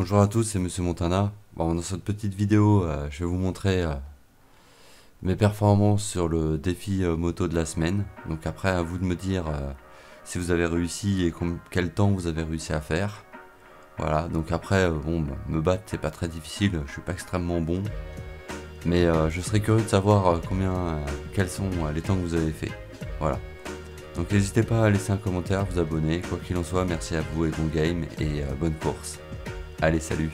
Bonjour à tous, c'est Monsieur Montana. Dans cette petite vidéo, euh, je vais vous montrer euh, mes performances sur le défi euh, moto de la semaine. Donc après, à vous de me dire si vous avez réussi et quel temps vous avez réussi à faire. Voilà, donc après, bon, bah, me battre, c'est pas très difficile, je suis pas extrêmement bon. Mais je serais curieux de savoir combien, quels sont les temps que vous avez fait. Voilà. Donc n'hésitez pas à laisser un commentaire, vous abonner. Quoi qu'il en soit, merci à vous et bon game et bonne course. Allez, salut